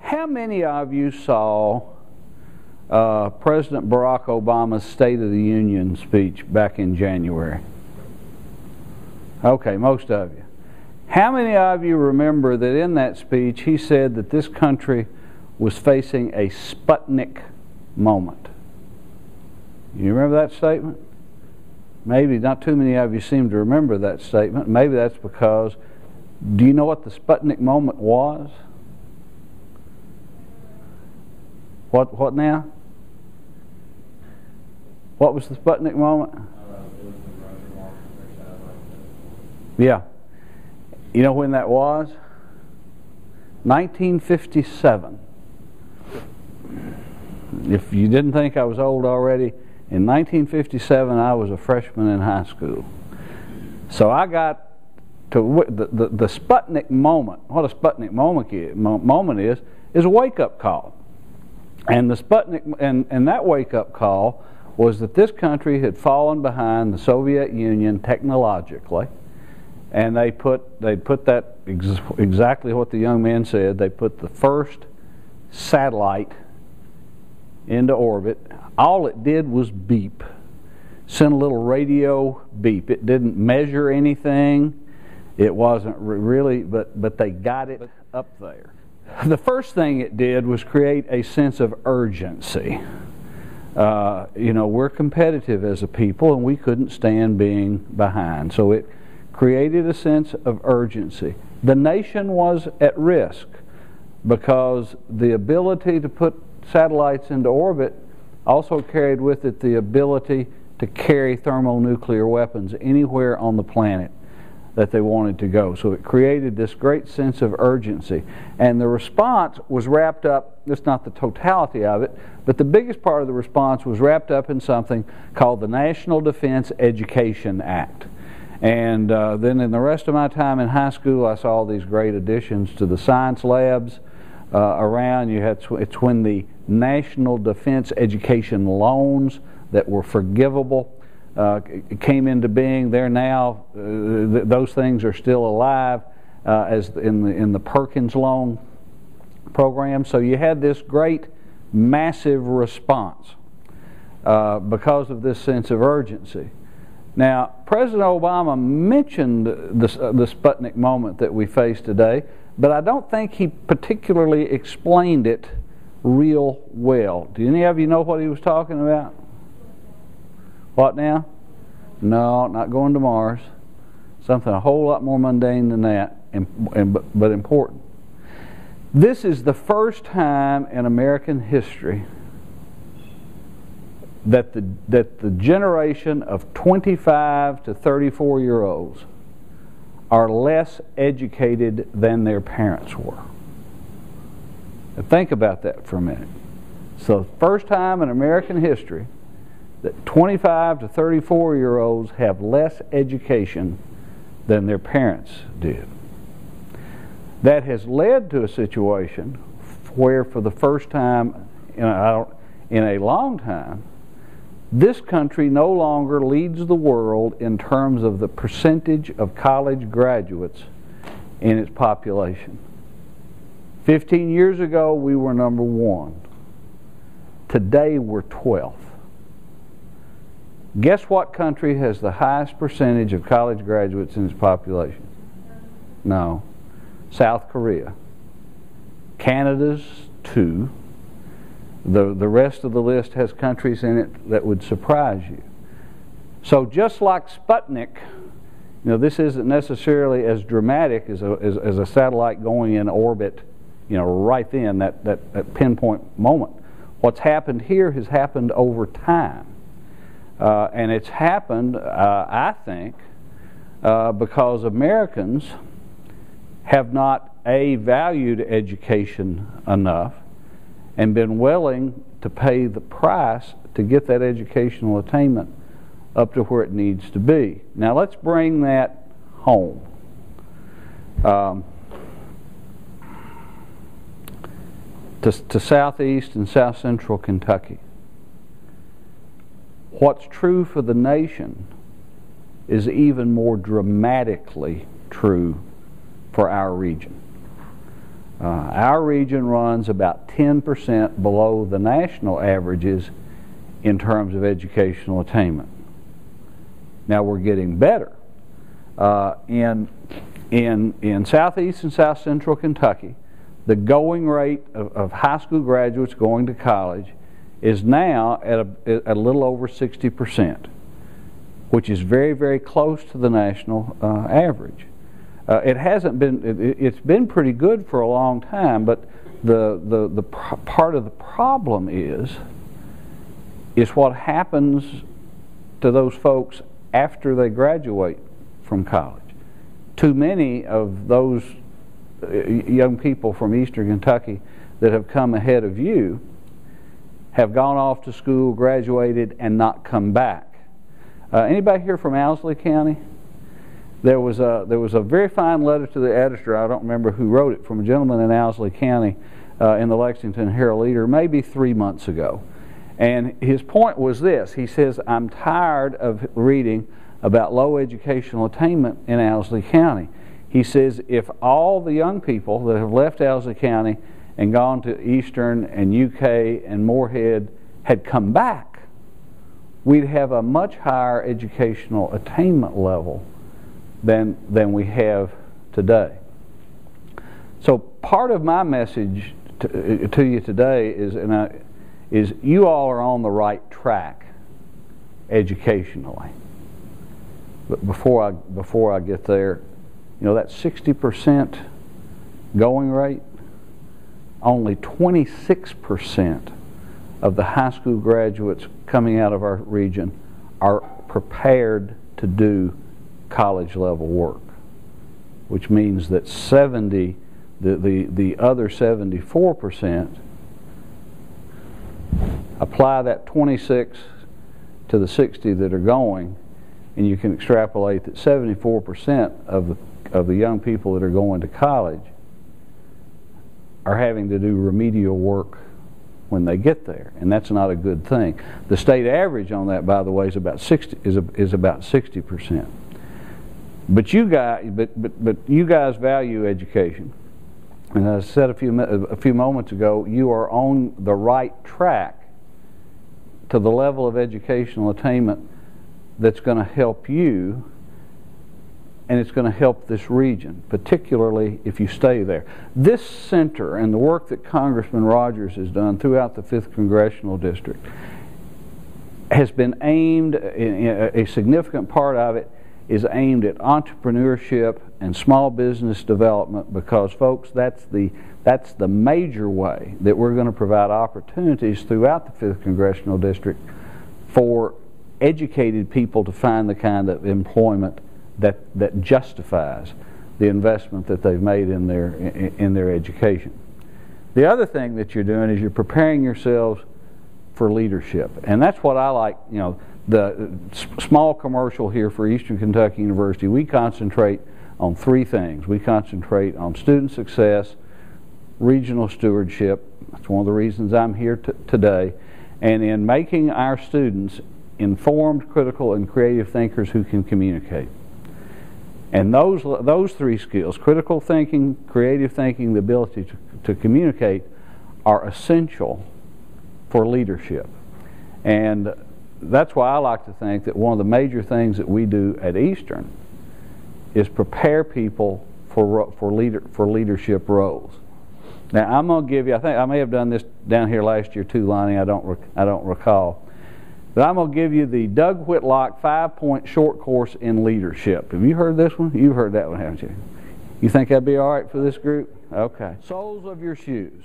How many of you saw uh, President Barack Obama's State of the Union speech back in January? Okay, most of you. How many of you remember that in that speech he said that this country was facing a Sputnik moment? You remember that statement? Maybe not too many of you seem to remember that statement. Maybe that's because, do you know what the Sputnik moment was? What, what now? What was the Sputnik moment? Yeah. You know when that was? 1957. If you didn't think I was old already, in 1957 I was a freshman in high school. So I got to the, the, the Sputnik moment. What a Sputnik moment moment is, is a wake-up call. And the Sputnik and, and that wake-up call was that this country had fallen behind the Soviet Union technologically, and they put they put that ex exactly what the young man said. They put the first satellite into orbit. All it did was beep, send a little radio beep. It didn't measure anything. It wasn't really, but but they got it up there. The first thing it did was create a sense of urgency. Uh, you know, we're competitive as a people and we couldn't stand being behind. So it created a sense of urgency. The nation was at risk because the ability to put satellites into orbit also carried with it the ability to carry thermonuclear weapons anywhere on the planet that they wanted to go. So it created this great sense of urgency. And the response was wrapped up, it's not the totality of it, but the biggest part of the response was wrapped up in something called the National Defense Education Act. And uh, then in the rest of my time in high school, I saw these great additions to the science labs uh, around. You had it's when the National Defense Education loans that were forgivable uh, came into being. They're now, uh, th those things are still alive uh, as in the, in the Perkins loan program. So you had this great massive response uh, because of this sense of urgency. Now, President Obama mentioned the, uh, the Sputnik moment that we face today, but I don't think he particularly explained it real well. Do any of you know what he was talking about? What now? No, not going to Mars. Something a whole lot more mundane than that, but important. This is the first time in American history that the, that the generation of 25 to 34 year olds are less educated than their parents were. Now think about that for a minute. So, first time in American history that 25 to 34 year olds have less education than their parents did. That has led to a situation where, for the first time in a, in a long time, this country no longer leads the world in terms of the percentage of college graduates in its population. 15 years ago, we were number one. Today, we're 12th. Guess what country has the highest percentage of college graduates in its population? No. South Korea. Canada's two. The, the rest of the list has countries in it that would surprise you. So just like Sputnik, you know, this isn't necessarily as dramatic as a, as, as a satellite going in orbit, you know, right then, that, that, that pinpoint moment. What's happened here has happened over time. Uh, and it's happened, uh, I think, uh, because Americans have not, A, valued education enough and been willing to pay the price to get that educational attainment up to where it needs to be. Now let's bring that home. Um, to, to southeast and south central Kentucky. What's true for the nation is even more dramatically true for our region. Uh, our region runs about 10% below the national averages in terms of educational attainment. Now we're getting better. Uh, in, in, in southeast and south central Kentucky, the going rate of, of high school graduates going to college is now at a, a little over 60%, which is very, very close to the national uh, average. Uh, it hasn't been, it, has been pretty good for a long time, but the, the, the part of the problem is, is what happens to those folks after they graduate from college. Too many of those uh, young people from eastern Kentucky that have come ahead of you have gone off to school, graduated, and not come back. Uh, anybody here from Owsley County? There was a there was a very fine letter to the editor. I don't remember who wrote it from a gentleman in Owsley County uh, in the Lexington Herald Leader, maybe three months ago. And his point was this: He says, "I'm tired of reading about low educational attainment in Owsley County." He says, "If all the young people that have left Owsley County and gone to Eastern and UK and Morehead had come back, we'd have a much higher educational attainment level than, than we have today. So part of my message to, to you today is, and I, is you all are on the right track educationally. But before I, before I get there, you know, that 60% going rate, only 26% of the high school graduates coming out of our region are prepared to do college level work, which means that 70, the, the, the other 74%, apply that 26 to the 60 that are going, and you can extrapolate that 74% of the, of the young people that are going to college are having to do remedial work when they get there, and that's not a good thing. The state average on that, by the way, is about 60 is, a, is about 60 percent. But you guys, but, but, but you guys value education, and as I said a few a few moments ago, you are on the right track to the level of educational attainment that's going to help you and it's going to help this region, particularly if you stay there. This center and the work that Congressman Rogers has done throughout the 5th Congressional District has been aimed, a significant part of it is aimed at entrepreneurship and small business development because, folks, that's the, that's the major way that we're going to provide opportunities throughout the 5th Congressional District for educated people to find the kind of employment that, that justifies the investment that they've made in their, in, in their education. The other thing that you're doing is you're preparing yourselves for leadership. And that's what I like, you know, the small commercial here for Eastern Kentucky University. We concentrate on three things. We concentrate on student success, regional stewardship. That's one of the reasons I'm here today. And in making our students informed, critical, and creative thinkers who can communicate. And those, those three skills, critical thinking, creative thinking, the ability to, to communicate, are essential for leadership. And that's why I like to think that one of the major things that we do at Eastern is prepare people for, for, leader, for leadership roles. Now, I'm going to give you, I think I may have done this down here last year too, Lonnie, I don't, I don't recall. But I'm going to give you the Doug Whitlock five point short course in leadership. Have you heard this one? You've heard that one, haven't you? You think that'd be all right for this group? Okay. Soles of your shoes.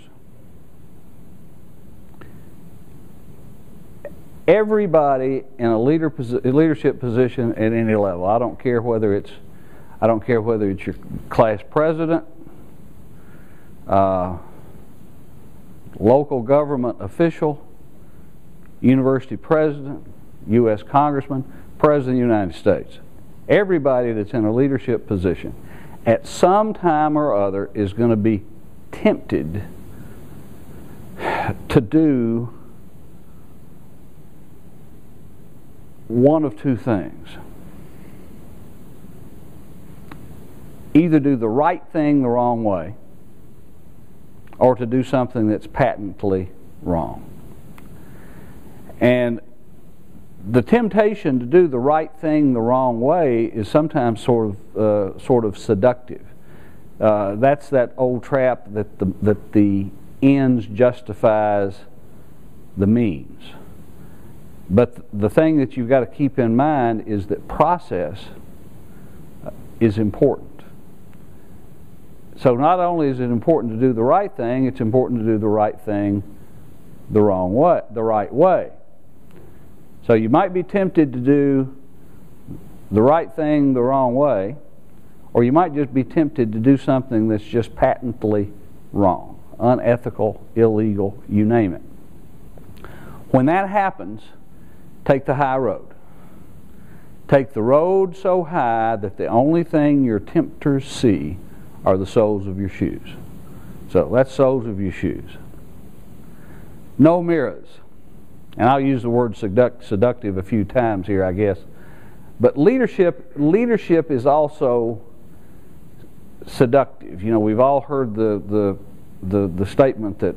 Everybody in a leader leadership position at any level. I don't care whether it's I don't care whether it's your class president, uh, local government official, university president, U.S. congressman, president of the United States. Everybody that's in a leadership position at some time or other is going to be tempted to do one of two things. Either do the right thing the wrong way, or to do something that's patently wrong. And the temptation to do the right thing the wrong way is sometimes sort of uh, sort of seductive. Uh, that's that old trap that the that the ends justifies the means. But the thing that you've got to keep in mind is that process uh, is important. So not only is it important to do the right thing, it's important to do the right thing the wrong way, the right way. So you might be tempted to do the right thing the wrong way, or you might just be tempted to do something that's just patently wrong, unethical, illegal, you name it. When that happens, take the high road. Take the road so high that the only thing your tempters see are the soles of your shoes. So that's soles of your shoes. No mirrors. And I'll use the word seduct, seductive a few times here, I guess. But leadership, leadership is also seductive. You know, we've all heard the, the, the, the statement that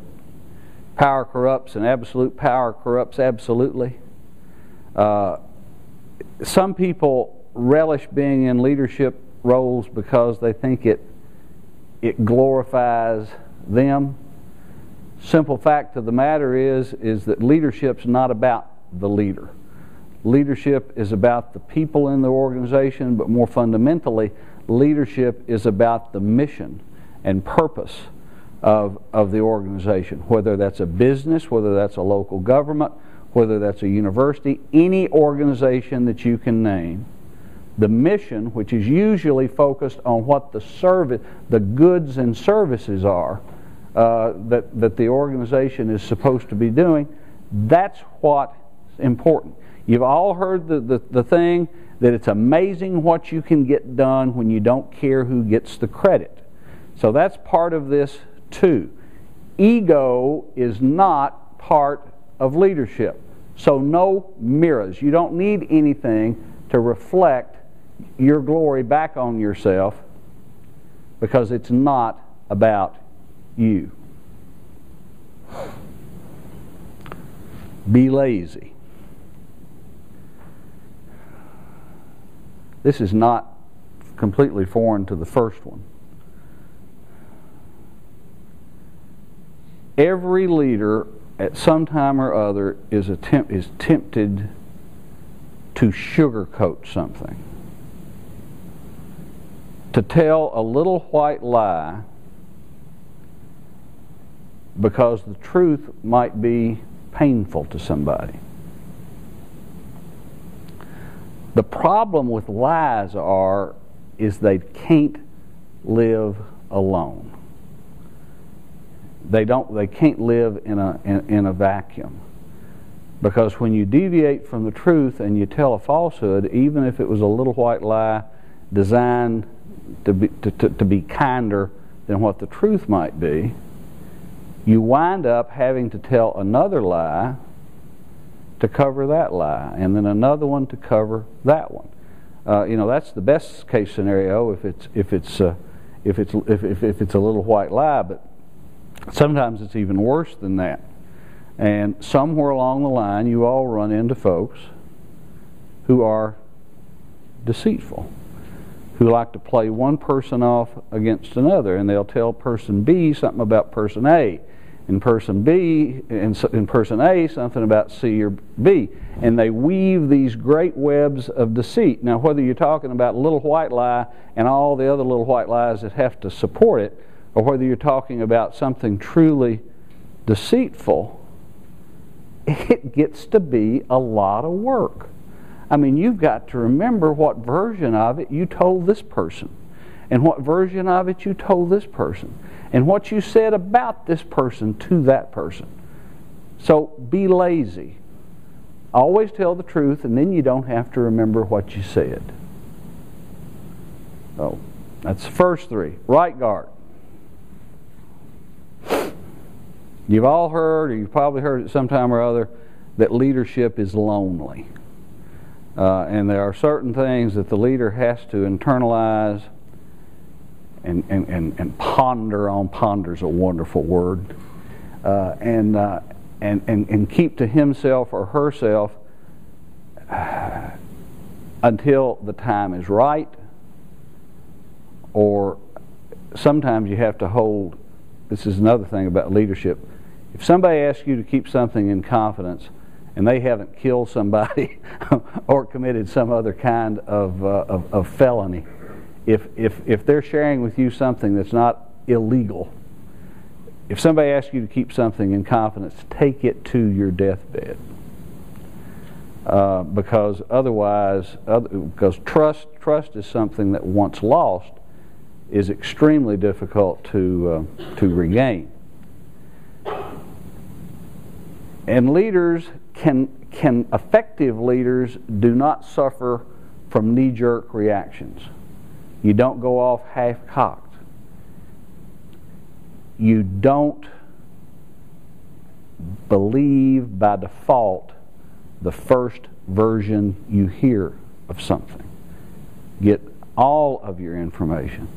power corrupts and absolute power corrupts absolutely. Uh, some people relish being in leadership roles because they think it it glorifies them. Simple fact of the matter is is that leadership's not about the leader. Leadership is about the people in the organization, but more fundamentally, leadership is about the mission and purpose of, of the organization, whether that's a business, whether that's a local government, whether that's a university, any organization that you can name the mission, which is usually focused on what the service, the goods and services are uh, that, that the organization is supposed to be doing, that's what's important. You've all heard the, the, the thing that it's amazing what you can get done when you don't care who gets the credit. So that's part of this too. Ego is not part of leadership. So no mirrors. You don't need anything to reflect your glory back on yourself because it's not about you. Be lazy. This is not completely foreign to the first one. Every leader at some time or other is, attempt, is tempted to sugarcoat something to tell a little white lie because the truth might be painful to somebody. The problem with lies are is they can't live alone. They don't they can't live in a in, in a vacuum. Because when you deviate from the truth and you tell a falsehood, even if it was a little white lie designed to be, to, to, to be kinder than what the truth might be, you wind up having to tell another lie to cover that lie, and then another one to cover that one. Uh, you know, that's the best case scenario if it's if it's uh, if it's if, if, if it's a little white lie, but sometimes it's even worse than that. And somewhere along the line, you all run into folks who are deceitful who like to play one person off against another, and they'll tell person B something about person A, and person B and in person A something about C or B, and they weave these great webs of deceit. Now, whether you're talking about little white lie and all the other little white lies that have to support it, or whether you're talking about something truly deceitful, it gets to be a lot of work. I mean, you've got to remember what version of it you told this person, and what version of it you told this person, and what you said about this person to that person. So be lazy. Always tell the truth, and then you don't have to remember what you said. Oh, that's the first three. Right guard. You've all heard, or you've probably heard it sometime or other, that leadership is lonely. Uh, and there are certain things that the leader has to internalize and, and, and, and ponder on. Ponder is a wonderful word. Uh, and, uh, and, and, and keep to himself or herself until the time is right, or sometimes you have to hold. This is another thing about leadership. If somebody asks you to keep something in confidence and they haven't killed somebody or committed some other kind of, uh, of, of felony, if, if, if they're sharing with you something that's not illegal, if somebody asks you to keep something in confidence, take it to your deathbed. Uh, because otherwise, other, because trust, trust is something that once lost is extremely difficult to, uh, to regain. And leaders can, can, effective leaders do not suffer from knee jerk reactions. You don't go off half cocked. You don't believe by default the first version you hear of something. Get all of your information.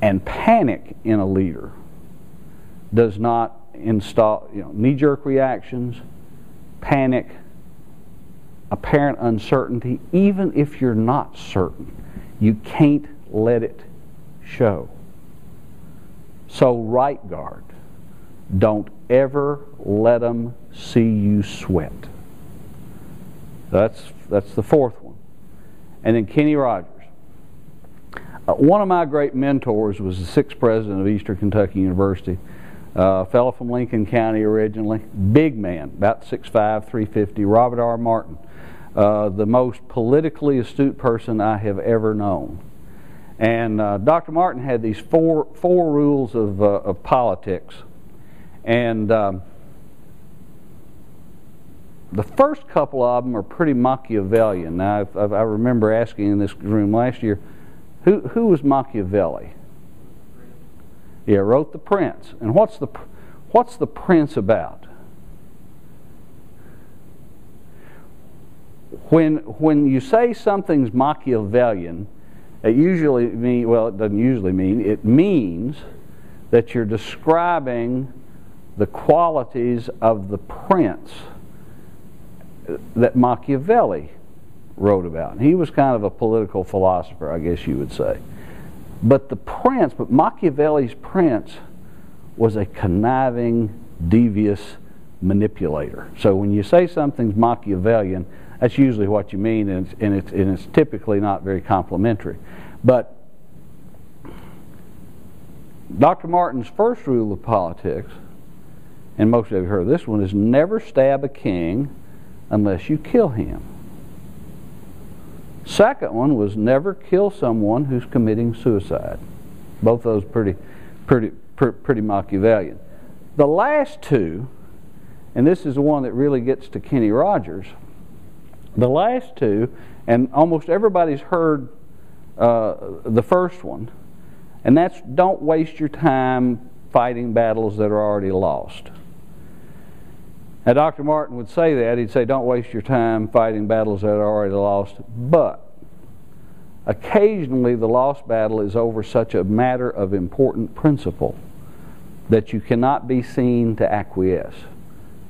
And panic in a leader does not install you know, knee jerk reactions, panic, apparent uncertainty, even if you're not certain. You can't let it show. So, right guard. Don't ever let them see you sweat. That's, that's the fourth one. And then Kenny Rogers. Uh, one of my great mentors was the sixth president of Eastern Kentucky University, uh, fellow from Lincoln County originally, big man, about 6'5", 350, Robert R. Martin, uh, the most politically astute person I have ever known. And uh, Dr. Martin had these four, four rules of, uh, of politics. And um, the first couple of them are pretty Machiavellian. Now, I, I remember asking in this room last year, who, who was Machiavelli? Yeah, wrote The Prince. And what's the, what's the Prince about? When, when you say something's Machiavellian, it usually mean well, it doesn't usually mean, it means that you're describing the qualities of the prince that Machiavelli wrote about. And he was kind of a political philosopher, I guess you would say. But the prince, but Machiavelli's prince was a conniving, devious manipulator. So when you say something's Machiavellian, that's usually what you mean, and it's, and it's, and it's typically not very complimentary. But Dr. Martin's first rule of politics, and most of you have heard this one, is never stab a king unless you kill him. Second one was never kill someone who's committing suicide. Both those pretty, pretty, pretty Machiavellian. The last two, and this is the one that really gets to Kenny Rogers. The last two, and almost everybody's heard uh, the first one, and that's don't waste your time fighting battles that are already lost. Now, Dr. Martin would say that. He'd say, don't waste your time fighting battles that are already lost. But occasionally the lost battle is over such a matter of important principle that you cannot be seen to acquiesce,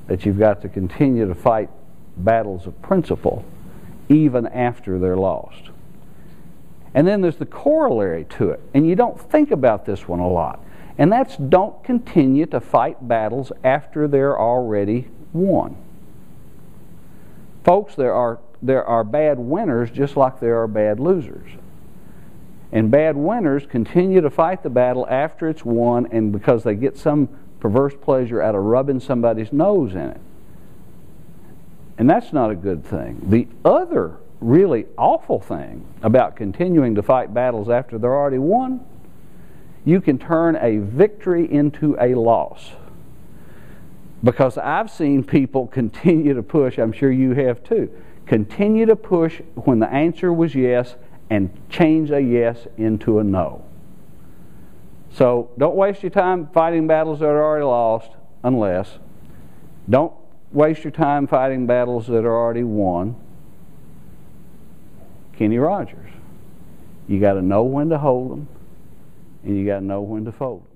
that you've got to continue to fight battles of principle even after they're lost. And then there's the corollary to it, and you don't think about this one a lot, and that's don't continue to fight battles after they're already won. Folks, there are, there are bad winners just like there are bad losers. And bad winners continue to fight the battle after it's won and because they get some perverse pleasure out of rubbing somebody's nose in it. And that's not a good thing. The other really awful thing about continuing to fight battles after they're already won, you can turn a victory into a loss. Because I've seen people continue to push, I'm sure you have too, continue to push when the answer was yes and change a yes into a no. So don't waste your time fighting battles that are already lost unless. Don't waste your time fighting battles that are already won. Kenny Rogers. You got to know when to hold them, and you got to know when to fold 'em.